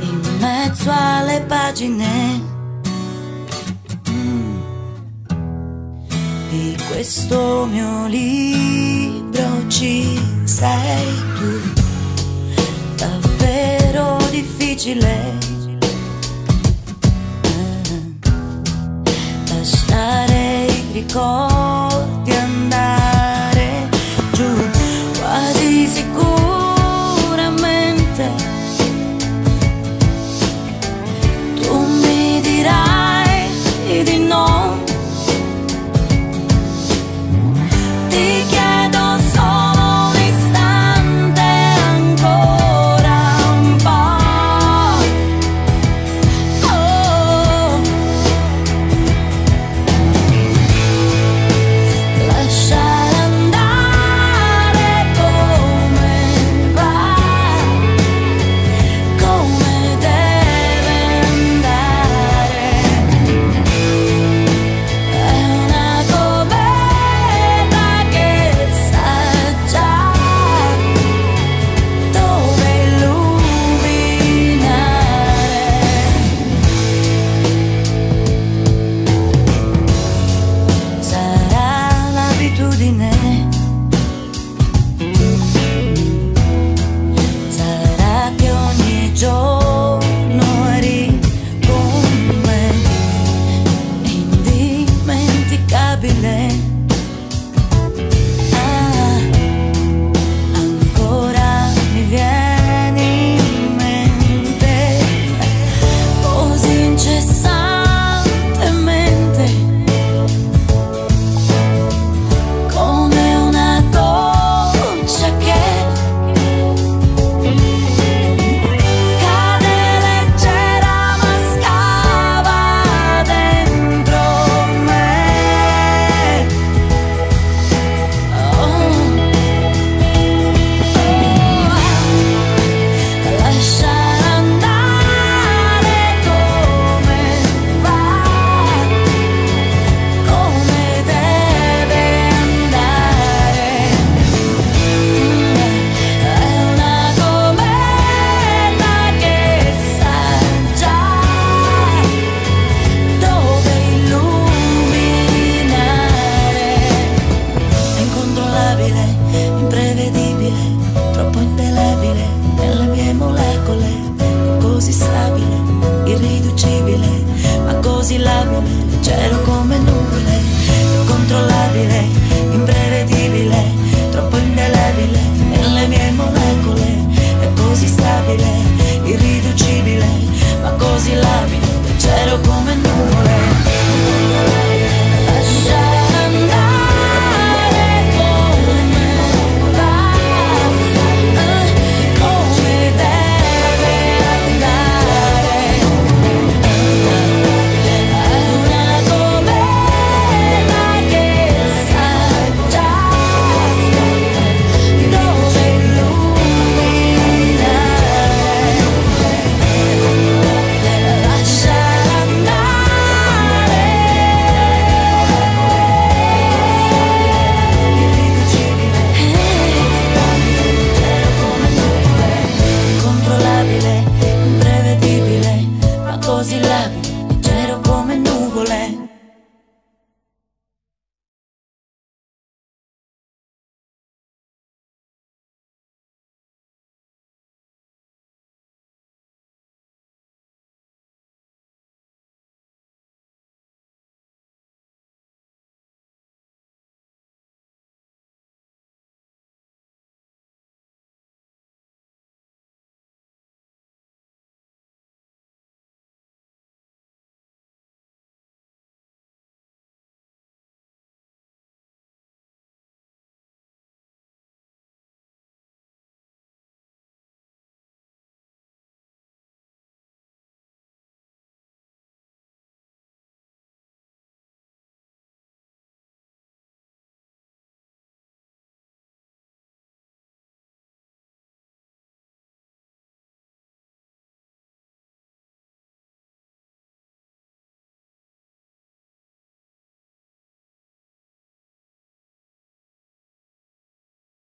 In mezzo alle pagine. Mm, di questo mio libro ci sei tu. Davvero difficile eh, lasciare i ricordi Lucharon con